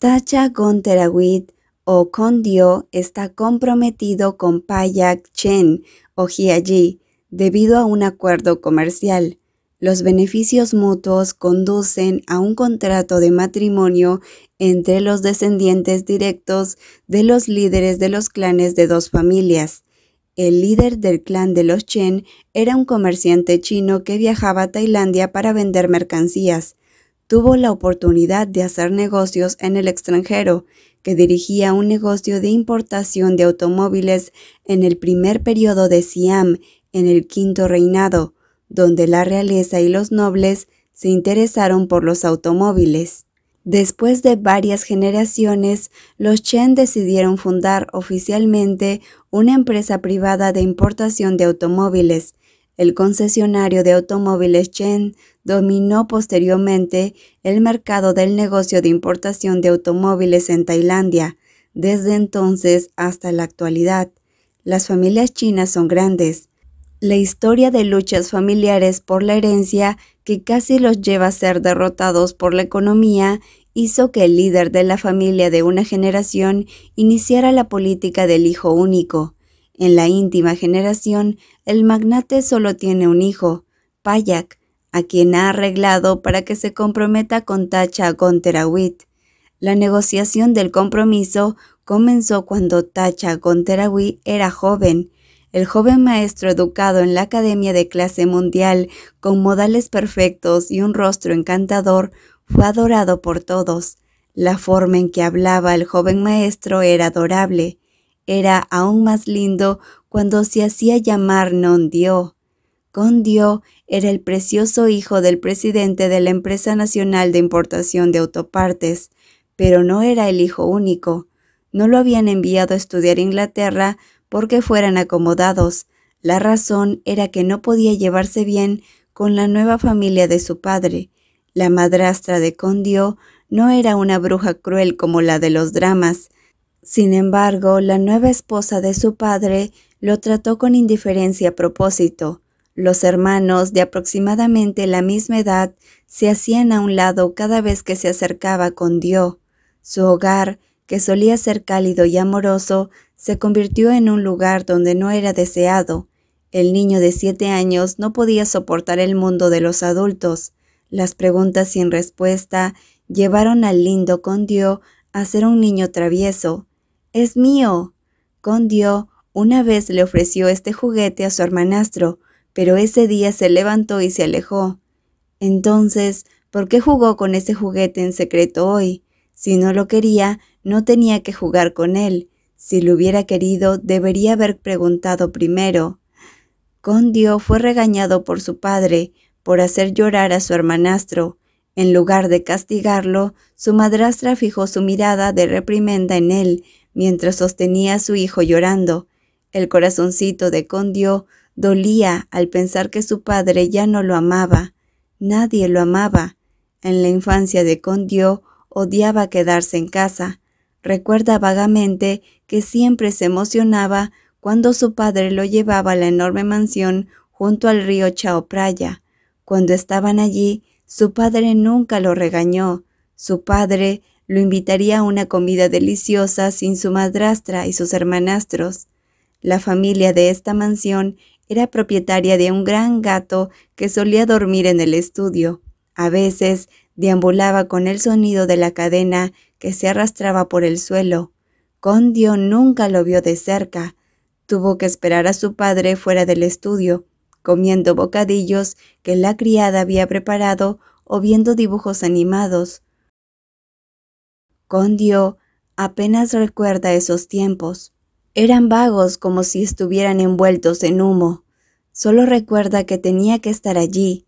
Tacha Gonterawit o Kondio está comprometido con Payak Chen o Jiayi debido a un acuerdo comercial. Los beneficios mutuos conducen a un contrato de matrimonio entre los descendientes directos de los líderes de los clanes de dos familias. El líder del clan de los Chen era un comerciante chino que viajaba a Tailandia para vender mercancías. Tuvo la oportunidad de hacer negocios en el extranjero, que dirigía un negocio de importación de automóviles en el primer periodo de Siam, en el quinto reinado donde la realeza y los nobles se interesaron por los automóviles. Después de varias generaciones, los Chen decidieron fundar oficialmente una empresa privada de importación de automóviles. El concesionario de automóviles Chen dominó posteriormente el mercado del negocio de importación de automóviles en Tailandia, desde entonces hasta la actualidad. Las familias chinas son grandes, la historia de luchas familiares por la herencia que casi los lleva a ser derrotados por la economía hizo que el líder de la familia de una generación iniciara la política del hijo único. En la íntima generación, el magnate solo tiene un hijo, Payak, a quien ha arreglado para que se comprometa con Tacha Gonterawit. La negociación del compromiso comenzó cuando Tacha Gonterawit era joven el joven maestro educado en la Academia de Clase Mundial, con modales perfectos y un rostro encantador, fue adorado por todos. La forma en que hablaba el joven maestro era adorable. Era aún más lindo cuando se hacía llamar Non Dio. Con Dio era el precioso hijo del presidente de la empresa nacional de importación de autopartes, pero no era el hijo único. No lo habían enviado a estudiar Inglaterra porque fueran acomodados. La razón era que no podía llevarse bien con la nueva familia de su padre. La madrastra de Condio no era una bruja cruel como la de los dramas. Sin embargo, la nueva esposa de su padre lo trató con indiferencia a propósito. Los hermanos de aproximadamente la misma edad se hacían a un lado cada vez que se acercaba con Dio. Su hogar, que solía ser cálido y amoroso, se convirtió en un lugar donde no era deseado. El niño de siete años no podía soportar el mundo de los adultos. Las preguntas sin respuesta llevaron al lindo Condio a ser un niño travieso. Es mío. Condio una vez le ofreció este juguete a su hermanastro, pero ese día se levantó y se alejó. Entonces, ¿por qué jugó con ese juguete en secreto hoy? Si no lo quería, no tenía que jugar con él. Si lo hubiera querido, debería haber preguntado primero. Condio fue regañado por su padre por hacer llorar a su hermanastro. En lugar de castigarlo, su madrastra fijó su mirada de reprimenda en él mientras sostenía a su hijo llorando. El corazoncito de Condio dolía al pensar que su padre ya no lo amaba. Nadie lo amaba. En la infancia de Condio odiaba quedarse en casa. Recuerda vagamente que siempre se emocionaba cuando su padre lo llevaba a la enorme mansión junto al río Chao Praya. Cuando estaban allí, su padre nunca lo regañó. Su padre lo invitaría a una comida deliciosa sin su madrastra y sus hermanastros. La familia de esta mansión era propietaria de un gran gato que solía dormir en el estudio. A veces deambulaba con el sonido de la cadena que se arrastraba por el suelo. Condio nunca lo vio de cerca. Tuvo que esperar a su padre fuera del estudio, comiendo bocadillos que la criada había preparado o viendo dibujos animados. Condio apenas recuerda esos tiempos. Eran vagos como si estuvieran envueltos en humo. Solo recuerda que tenía que estar allí.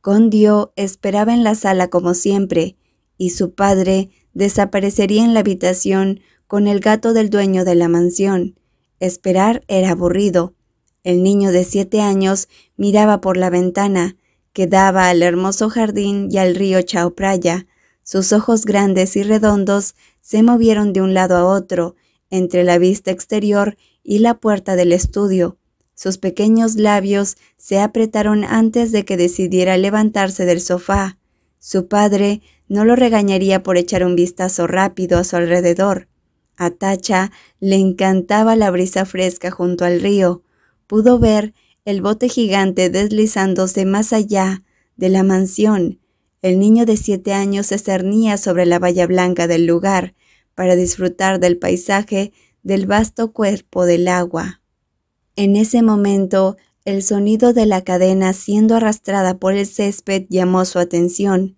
Condio esperaba en la sala como siempre, y su padre desaparecería en la habitación con el gato del dueño de la mansión. Esperar era aburrido. El niño de siete años miraba por la ventana, que daba al hermoso jardín y al río Chao Praya. Sus ojos grandes y redondos se movieron de un lado a otro, entre la vista exterior y la puerta del estudio. Sus pequeños labios se apretaron antes de que decidiera levantarse del sofá. Su padre no lo regañaría por echar un vistazo rápido a su alrededor. A Tacha le encantaba la brisa fresca junto al río. Pudo ver el bote gigante deslizándose más allá de la mansión. El niño de siete años se cernía sobre la valla blanca del lugar para disfrutar del paisaje del vasto cuerpo del agua. En ese momento, el sonido de la cadena siendo arrastrada por el césped llamó su atención.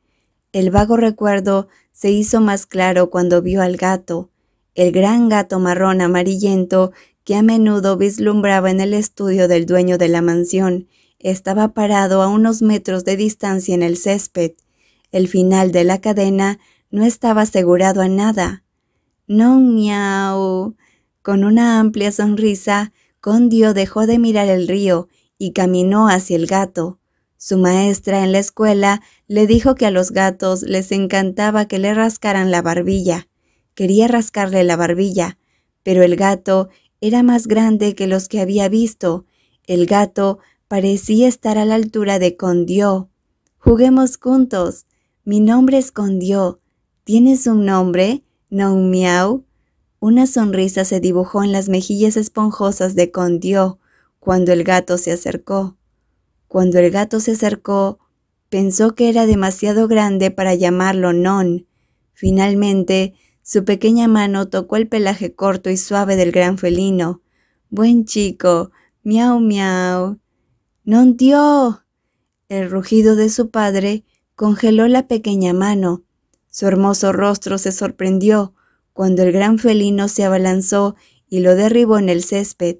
El vago recuerdo se hizo más claro cuando vio al gato, el gran gato marrón amarillento que a menudo vislumbraba en el estudio del dueño de la mansión. Estaba parado a unos metros de distancia en el césped. El final de la cadena no estaba asegurado a nada. No miau. Con una amplia sonrisa, Condio dejó de mirar el río y caminó hacia el gato. Su maestra en la escuela le dijo que a los gatos les encantaba que le rascaran la barbilla. Quería rascarle la barbilla, pero el gato era más grande que los que había visto. El gato parecía estar a la altura de Condio. Juguemos juntos. Mi nombre es Condio. ¿Tienes un nombre? No un miau. Una sonrisa se dibujó en las mejillas esponjosas de Condio cuando el gato se acercó. Cuando el gato se acercó, pensó que era demasiado grande para llamarlo Non. Finalmente, su pequeña mano tocó el pelaje corto y suave del gran felino. Buen chico, miau miau. Non dio. El rugido de su padre congeló la pequeña mano. Su hermoso rostro se sorprendió cuando el gran felino se abalanzó y lo derribó en el césped.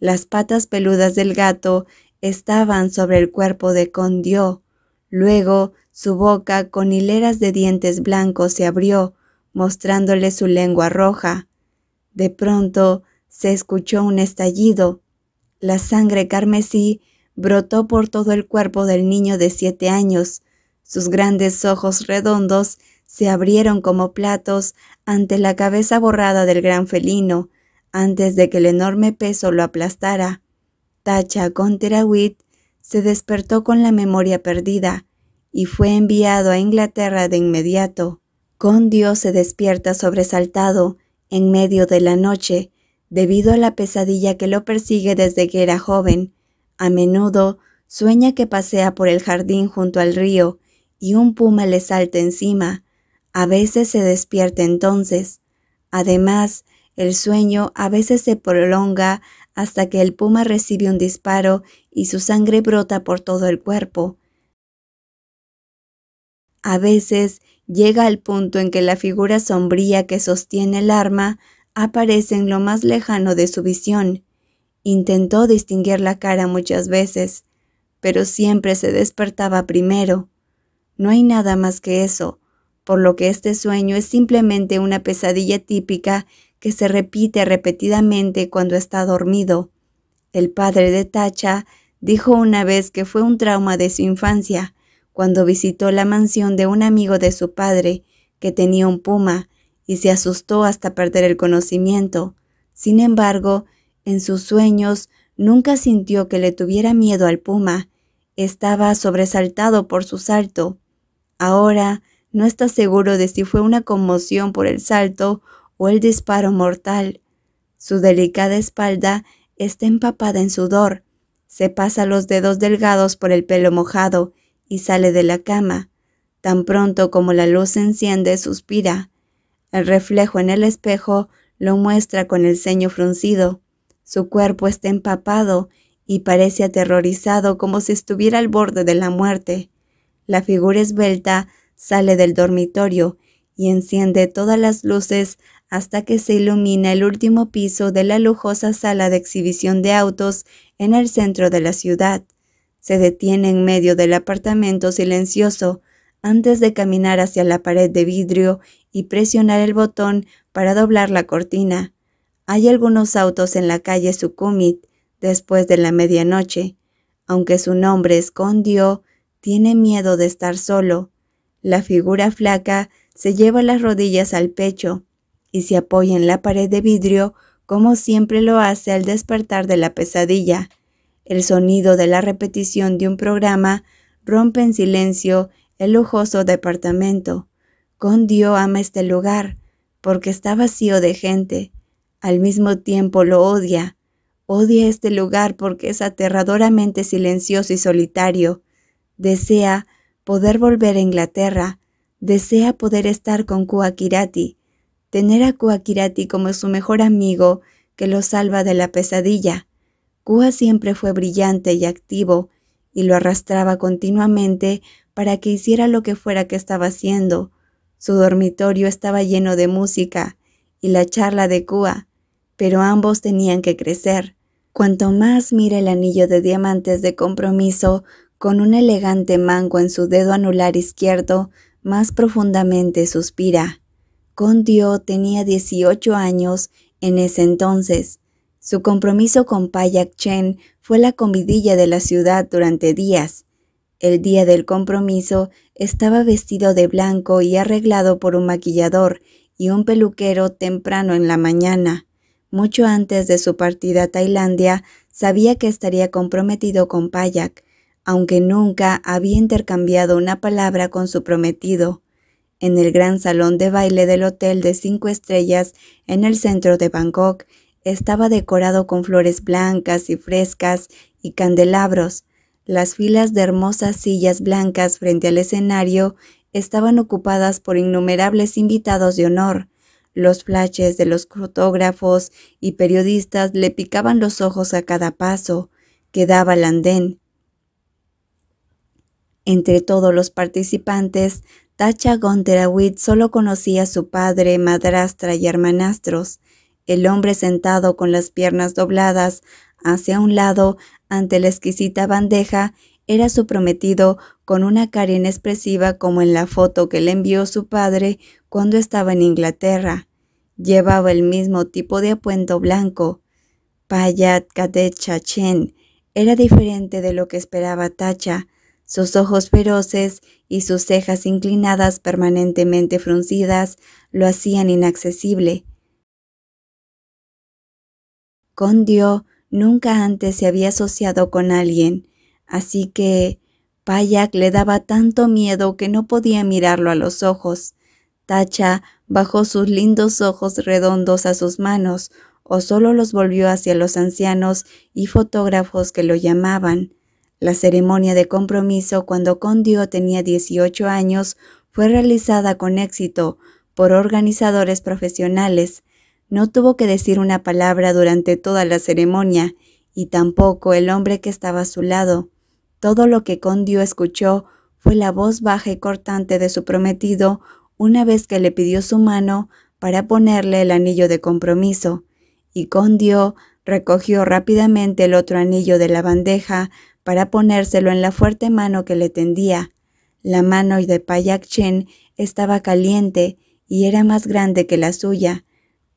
Las patas peludas del gato estaban sobre el cuerpo de Condio. Luego su boca con hileras de dientes blancos se abrió, mostrándole su lengua roja. De pronto se escuchó un estallido. La sangre carmesí brotó por todo el cuerpo del niño de siete años. Sus grandes ojos redondos se abrieron como platos ante la cabeza borrada del gran felino, antes de que el enorme peso lo aplastara. Tacha Conterawit se despertó con la memoria perdida y fue enviado a Inglaterra de inmediato. Con Dios se despierta sobresaltado en medio de la noche debido a la pesadilla que lo persigue desde que era joven. A menudo sueña que pasea por el jardín junto al río y un puma le salta encima. A veces se despierta entonces. Además, el sueño a veces se prolonga hasta que el puma recibe un disparo y su sangre brota por todo el cuerpo. A veces llega al punto en que la figura sombría que sostiene el arma aparece en lo más lejano de su visión. Intentó distinguir la cara muchas veces, pero siempre se despertaba primero. No hay nada más que eso, por lo que este sueño es simplemente una pesadilla típica que se repite repetidamente cuando está dormido. El padre de Tacha dijo una vez que fue un trauma de su infancia, cuando visitó la mansión de un amigo de su padre, que tenía un puma, y se asustó hasta perder el conocimiento. Sin embargo, en sus sueños nunca sintió que le tuviera miedo al puma. Estaba sobresaltado por su salto. Ahora no está seguro de si fue una conmoción por el salto o el disparo mortal. Su delicada espalda está empapada en sudor. Se pasa los dedos delgados por el pelo mojado y sale de la cama. Tan pronto como la luz se enciende, suspira. El reflejo en el espejo lo muestra con el ceño fruncido. Su cuerpo está empapado y parece aterrorizado como si estuviera al borde de la muerte. La figura esbelta sale del dormitorio y enciende todas las luces hasta que se ilumina el último piso de la lujosa sala de exhibición de autos en el centro de la ciudad. Se detiene en medio del apartamento silencioso antes de caminar hacia la pared de vidrio y presionar el botón para doblar la cortina. Hay algunos autos en la calle Sukhumit después de la medianoche. Aunque su nombre escondió, tiene miedo de estar solo. La figura flaca se lleva las rodillas al pecho y se apoya en la pared de vidrio como siempre lo hace al despertar de la pesadilla. El sonido de la repetición de un programa rompe en silencio el lujoso departamento. Condio ama este lugar porque está vacío de gente. Al mismo tiempo lo odia. Odia este lugar porque es aterradoramente silencioso y solitario. Desea poder volver a Inglaterra. Desea poder estar con Kuakirati. Tener a Kuakirati como su mejor amigo que lo salva de la pesadilla. Kua siempre fue brillante y activo y lo arrastraba continuamente para que hiciera lo que fuera que estaba haciendo. Su dormitorio estaba lleno de música y la charla de Kua, pero ambos tenían que crecer. Cuanto más mira el anillo de diamantes de compromiso con un elegante mango en su dedo anular izquierdo, más profundamente suspira. Condio tenía 18 años en ese entonces. Su compromiso con Payak Chen fue la comidilla de la ciudad durante días. El día del compromiso estaba vestido de blanco y arreglado por un maquillador y un peluquero temprano en la mañana. Mucho antes de su partida a Tailandia, sabía que estaría comprometido con Payak, aunque nunca había intercambiado una palabra con su prometido. En el gran salón de baile del hotel de cinco estrellas en el centro de Bangkok, estaba decorado con flores blancas y frescas y candelabros. Las filas de hermosas sillas blancas frente al escenario estaban ocupadas por innumerables invitados de honor. Los flashes de los fotógrafos y periodistas le picaban los ojos a cada paso que daba el andén. Entre todos los participantes, Tacha Gonterawit solo conocía a su padre, madrastra y hermanastros. El hombre sentado con las piernas dobladas hacia un lado ante la exquisita bandeja era su prometido con una cara inexpresiva como en la foto que le envió su padre cuando estaba en Inglaterra. Llevaba el mismo tipo de apuento blanco. Payat Kadet Chachen era diferente de lo que esperaba Tacha. Sus ojos feroces y sus cejas inclinadas permanentemente fruncidas lo hacían inaccesible. Condio nunca antes se había asociado con alguien, así que Payak le daba tanto miedo que no podía mirarlo a los ojos. Tacha bajó sus lindos ojos redondos a sus manos, o solo los volvió hacia los ancianos y fotógrafos que lo llamaban. La ceremonia de compromiso cuando Condio tenía 18 años fue realizada con éxito por organizadores profesionales, no tuvo que decir una palabra durante toda la ceremonia, y tampoco el hombre que estaba a su lado. Todo lo que Condio escuchó fue la voz baja y cortante de su prometido una vez que le pidió su mano para ponerle el anillo de compromiso, y Condio recogió rápidamente el otro anillo de la bandeja para ponérselo en la fuerte mano que le tendía. La mano de Payak Chen estaba caliente y era más grande que la suya,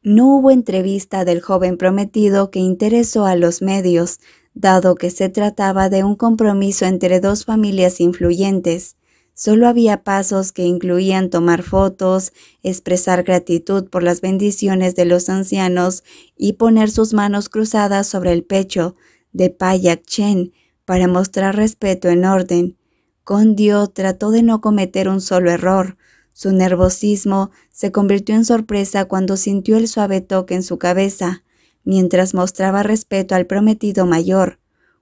no hubo entrevista del joven prometido que interesó a los medios, dado que se trataba de un compromiso entre dos familias influyentes. Solo había pasos que incluían tomar fotos, expresar gratitud por las bendiciones de los ancianos y poner sus manos cruzadas sobre el pecho de Payak Chen para mostrar respeto en orden. Condio trató de no cometer un solo error, su nervosismo se convirtió en sorpresa cuando sintió el suave toque en su cabeza, mientras mostraba respeto al prometido mayor.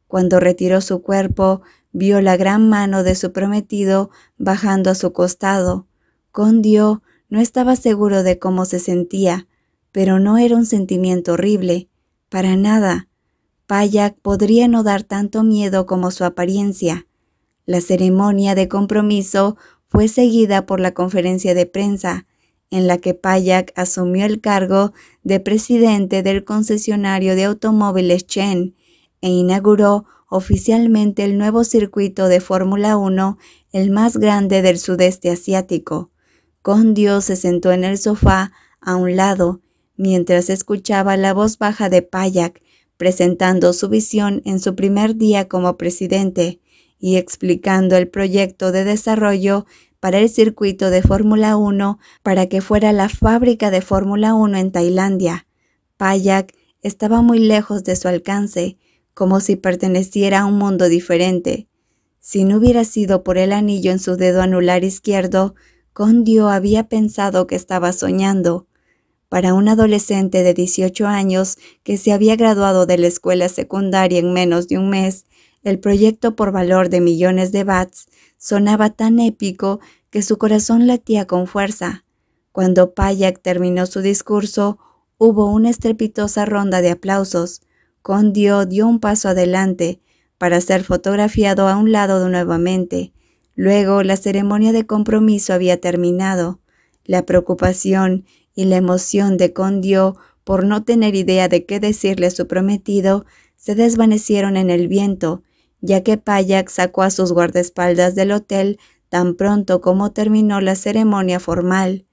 Cuando retiró su cuerpo, vio la gran mano de su prometido bajando a su costado. Condio no estaba seguro de cómo se sentía, pero no era un sentimiento horrible, para nada. Payak podría no dar tanto miedo como su apariencia. La ceremonia de compromiso fue seguida por la conferencia de prensa, en la que Payak asumió el cargo de presidente del concesionario de automóviles Chen e inauguró oficialmente el nuevo circuito de Fórmula 1, el más grande del sudeste asiático. Condio se sentó en el sofá a un lado, mientras escuchaba la voz baja de Payak presentando su visión en su primer día como presidente y explicando el proyecto de desarrollo para el circuito de Fórmula 1 para que fuera la fábrica de Fórmula 1 en Tailandia. Payak estaba muy lejos de su alcance, como si perteneciera a un mundo diferente. Si no hubiera sido por el anillo en su dedo anular izquierdo, Condio había pensado que estaba soñando. Para un adolescente de 18 años que se había graduado de la escuela secundaria en menos de un mes, el proyecto por valor de millones de bats sonaba tan épico que su corazón latía con fuerza. Cuando Payak terminó su discurso, hubo una estrepitosa ronda de aplausos. Condio dio un paso adelante para ser fotografiado a un lado nuevamente. Luego la ceremonia de compromiso había terminado. La preocupación y la emoción de Condio por no tener idea de qué decirle a su prometido se desvanecieron en el viento, ya que Payak sacó a sus guardaespaldas del hotel tan pronto como terminó la ceremonia formal.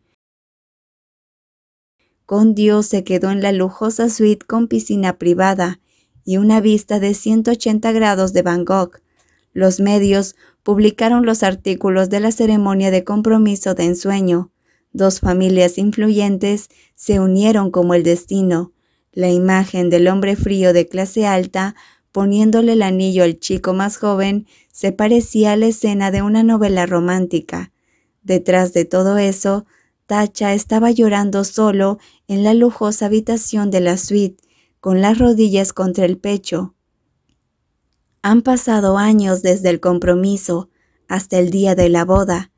Condio se quedó en la lujosa suite con piscina privada y una vista de 180 grados de Bangkok. Los medios publicaron los artículos de la ceremonia de compromiso de ensueño. Dos familias influyentes se unieron como el destino. La imagen del hombre frío de clase alta poniéndole el anillo al chico más joven se parecía a la escena de una novela romántica. Detrás de todo eso, Tacha estaba llorando solo en la lujosa habitación de la suite, con las rodillas contra el pecho. Han pasado años desde el compromiso hasta el día de la boda.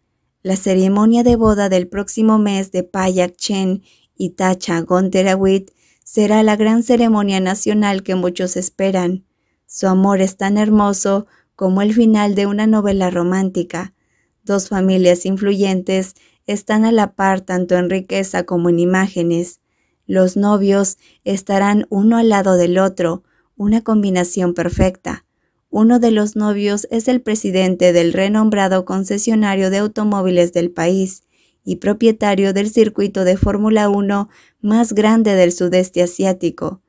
La ceremonia de boda del próximo mes de Payak Chen y Tacha Gonterawit será la gran ceremonia nacional que muchos esperan. Su amor es tan hermoso como el final de una novela romántica. Dos familias influyentes están a la par tanto en riqueza como en imágenes. Los novios estarán uno al lado del otro, una combinación perfecta. Uno de los novios es el presidente del renombrado concesionario de automóviles del país y propietario del circuito de Fórmula 1 más grande del sudeste asiático.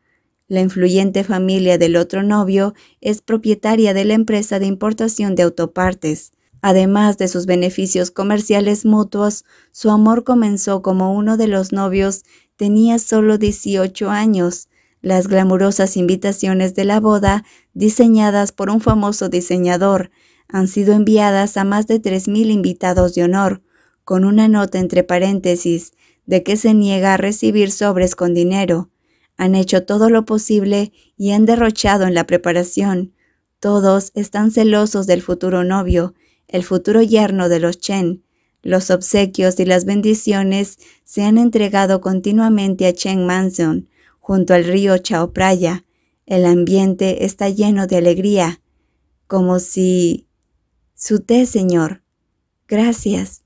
La influyente familia del otro novio es propietaria de la empresa de importación de autopartes. Además de sus beneficios comerciales mutuos, su amor comenzó como uno de los novios tenía solo 18 años. Las glamurosas invitaciones de la boda, diseñadas por un famoso diseñador, han sido enviadas a más de 3.000 invitados de honor, con una nota entre paréntesis de que se niega a recibir sobres con dinero. Han hecho todo lo posible y han derrochado en la preparación. Todos están celosos del futuro novio el futuro yerno de los Chen. Los obsequios y las bendiciones se han entregado continuamente a Chen Mansion, junto al río Chao Praya. El ambiente está lleno de alegría, como si... Su té, señor. Gracias.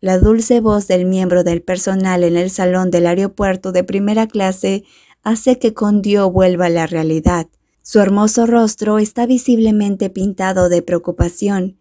La dulce voz del miembro del personal en el salón del aeropuerto de primera clase hace que Condio vuelva a la realidad. Su hermoso rostro está visiblemente pintado de preocupación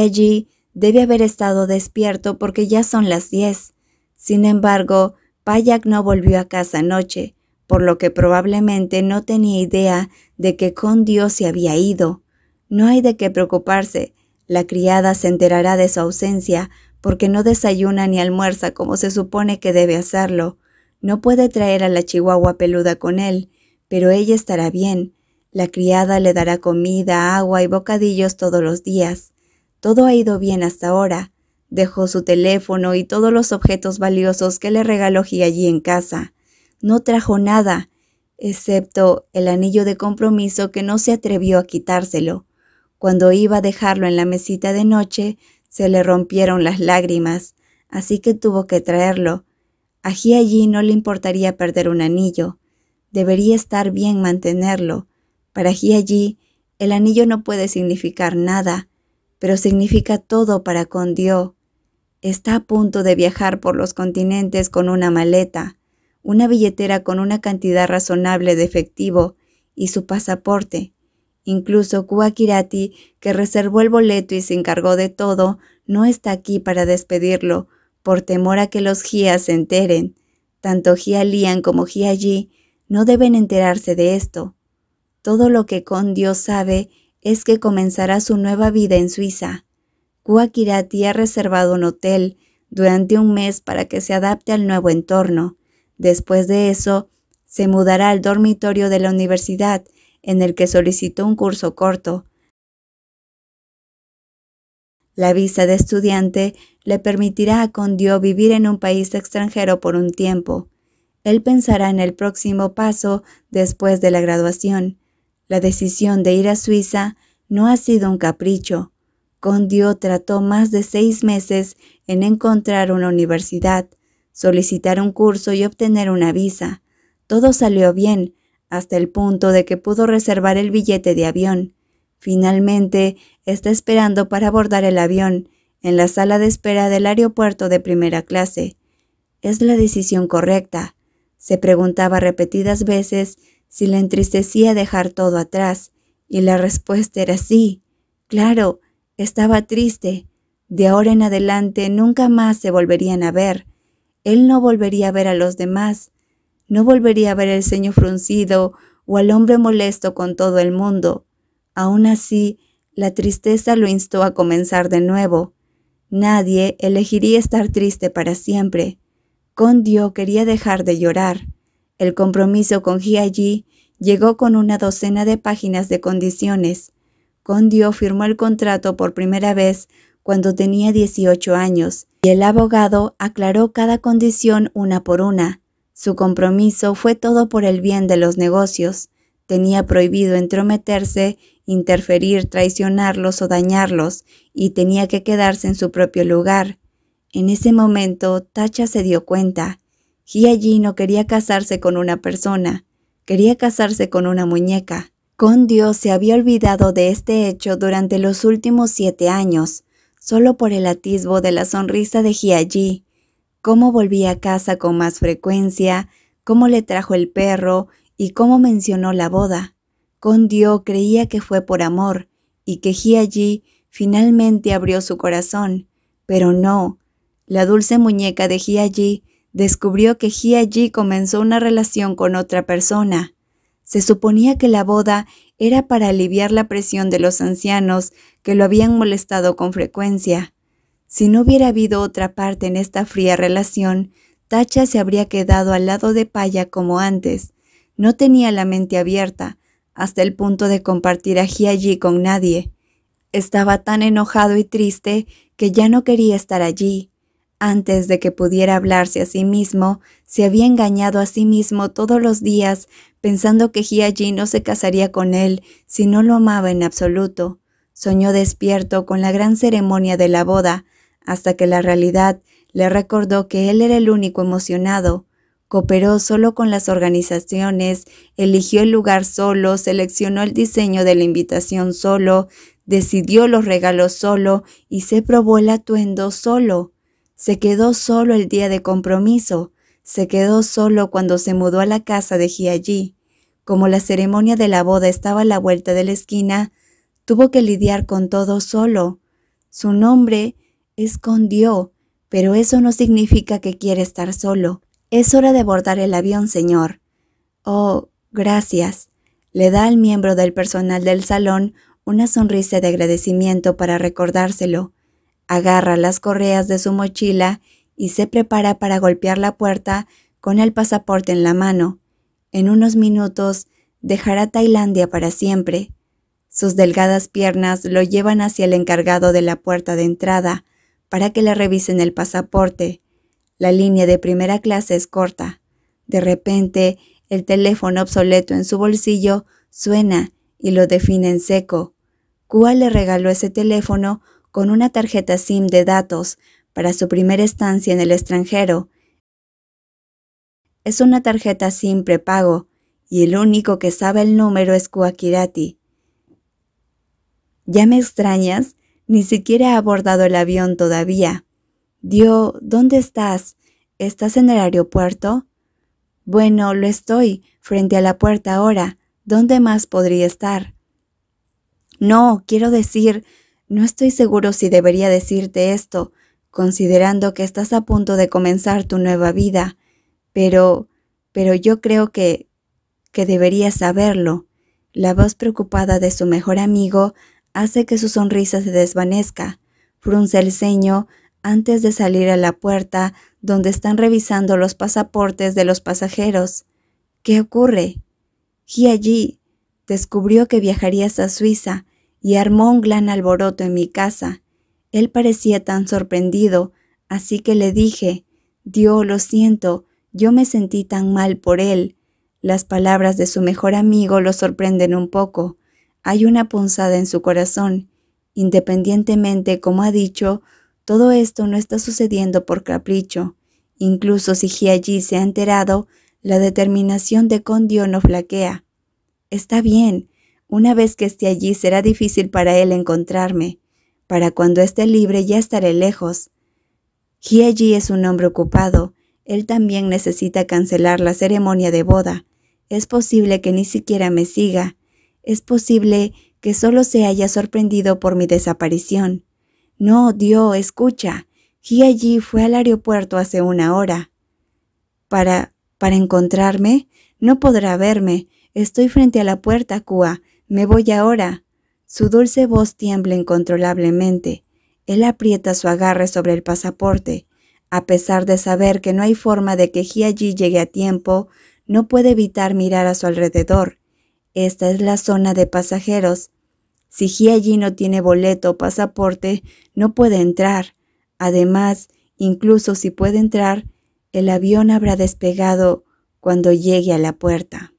allí debe haber estado despierto porque ya son las diez. Sin embargo, Payak no volvió a casa anoche, por lo que probablemente no tenía idea de que con Dios se había ido. No hay de qué preocuparse. La criada se enterará de su ausencia porque no desayuna ni almuerza como se supone que debe hacerlo. No puede traer a la chihuahua peluda con él, pero ella estará bien. La criada le dará comida, agua y bocadillos todos los días. Todo ha ido bien hasta ahora. Dejó su teléfono y todos los objetos valiosos que le regaló allí en casa. No trajo nada, excepto el anillo de compromiso que no se atrevió a quitárselo. Cuando iba a dejarlo en la mesita de noche, se le rompieron las lágrimas, así que tuvo que traerlo. A allí no le importaría perder un anillo. Debería estar bien mantenerlo. Para allí el anillo no puede significar nada pero significa todo para con Dios. Está a punto de viajar por los continentes con una maleta, una billetera con una cantidad razonable de efectivo y su pasaporte. Incluso Kuakirati, que reservó el boleto y se encargó de todo, no está aquí para despedirlo, por temor a que los Gias se enteren. Tanto Gia Lian como Gia Yi no deben enterarse de esto. Todo lo que con Dios sabe es que comenzará su nueva vida en Suiza. Kuakirati ha reservado un hotel durante un mes para que se adapte al nuevo entorno. Después de eso, se mudará al dormitorio de la universidad, en el que solicitó un curso corto. La visa de estudiante le permitirá a Condio vivir en un país extranjero por un tiempo. Él pensará en el próximo paso después de la graduación. La decisión de ir a Suiza no ha sido un capricho. Condio trató más de seis meses en encontrar una universidad, solicitar un curso y obtener una visa. Todo salió bien, hasta el punto de que pudo reservar el billete de avión. Finalmente, está esperando para abordar el avión en la sala de espera del aeropuerto de primera clase. Es la decisión correcta. Se preguntaba repetidas veces si le entristecía dejar todo atrás, y la respuesta era sí. Claro, estaba triste. De ahora en adelante nunca más se volverían a ver. Él no volvería a ver a los demás. No volvería a ver el ceño fruncido o al hombre molesto con todo el mundo. Aún así, la tristeza lo instó a comenzar de nuevo. Nadie elegiría estar triste para siempre. Condio quería dejar de llorar. El compromiso con Ji llegó con una docena de páginas de condiciones. Condio firmó el contrato por primera vez cuando tenía 18 años y el abogado aclaró cada condición una por una. Su compromiso fue todo por el bien de los negocios. Tenía prohibido entrometerse, interferir, traicionarlos o dañarlos, y tenía que quedarse en su propio lugar. En ese momento, Tacha se dio cuenta. Hiaji no quería casarse con una persona, quería casarse con una muñeca. Con Dios se había olvidado de este hecho durante los últimos siete años, solo por el atisbo de la sonrisa de Hiaji. Cómo volvía a casa con más frecuencia, cómo le trajo el perro y cómo mencionó la boda. Condio creía que fue por amor y que Hiaji finalmente abrió su corazón, pero no. La dulce muñeca de Hiaji descubrió que Hiaji comenzó una relación con otra persona. Se suponía que la boda era para aliviar la presión de los ancianos que lo habían molestado con frecuencia. Si no hubiera habido otra parte en esta fría relación, Tacha se habría quedado al lado de Paya como antes, no tenía la mente abierta, hasta el punto de compartir a allí con nadie. Estaba tan enojado y triste que ya no quería estar allí. Antes de que pudiera hablarse a sí mismo, se había engañado a sí mismo todos los días pensando que Hiaji no se casaría con él si no lo amaba en absoluto. Soñó despierto con la gran ceremonia de la boda, hasta que la realidad le recordó que él era el único emocionado, Cooperó solo con las organizaciones, eligió el lugar solo, seleccionó el diseño de la invitación solo, decidió los regalos solo y se probó el atuendo solo. Se quedó solo el día de compromiso, se quedó solo cuando se mudó a la casa de Jiayi. Como la ceremonia de la boda estaba a la vuelta de la esquina, tuvo que lidiar con todo solo. Su nombre escondió, pero eso no significa que quiere estar solo. Es hora de abordar el avión, señor. Oh, gracias. Le da al miembro del personal del salón una sonrisa de agradecimiento para recordárselo. Agarra las correas de su mochila y se prepara para golpear la puerta con el pasaporte en la mano. En unos minutos dejará Tailandia para siempre. Sus delgadas piernas lo llevan hacia el encargado de la puerta de entrada para que le revisen el pasaporte. La línea de primera clase es corta. De repente, el teléfono obsoleto en su bolsillo suena y lo define en seco. Kua le regaló ese teléfono con una tarjeta SIM de datos para su primera estancia en el extranjero. Es una tarjeta SIM prepago y el único que sabe el número es Kuakirati. ¿Ya me extrañas? Ni siquiera ha abordado el avión todavía. Dio, ¿dónde estás? ¿Estás en el aeropuerto? Bueno, lo estoy, frente a la puerta ahora. ¿Dónde más podría estar? No, quiero decir, no estoy seguro si debería decirte esto, considerando que estás a punto de comenzar tu nueva vida, pero, pero yo creo que, que deberías saberlo. La voz preocupada de su mejor amigo hace que su sonrisa se desvanezca. Frunce el ceño antes de salir a la puerta donde están revisando los pasaportes de los pasajeros. ¿Qué ocurre? allí descubrió que viajarías a Suiza y armó un gran alboroto en mi casa. Él parecía tan sorprendido, así que le dije, Dios, lo siento, yo me sentí tan mal por él. Las palabras de su mejor amigo lo sorprenden un poco. Hay una punzada en su corazón. Independientemente, como ha dicho, todo esto no está sucediendo por capricho. Incluso si Hiaji se ha enterado, la determinación de Condio no flaquea. Está bien, una vez que esté allí será difícil para él encontrarme. Para cuando esté libre ya estaré lejos. Hieji es un hombre ocupado. Él también necesita cancelar la ceremonia de boda. Es posible que ni siquiera me siga. Es posible que solo se haya sorprendido por mi desaparición. No, Dio, escucha. Hieji fue al aeropuerto hace una hora. Para para encontrarme, no podrá verme. Estoy frente a la puerta, Kua. Me voy ahora. Su dulce voz tiembla incontrolablemente. Él aprieta su agarre sobre el pasaporte. A pesar de saber que no hay forma de que Hiaji llegue a tiempo, no puede evitar mirar a su alrededor. Esta es la zona de pasajeros. Si Hiaji no tiene boleto o pasaporte, no puede entrar. Además, incluso si puede entrar, el avión habrá despegado cuando llegue a la puerta.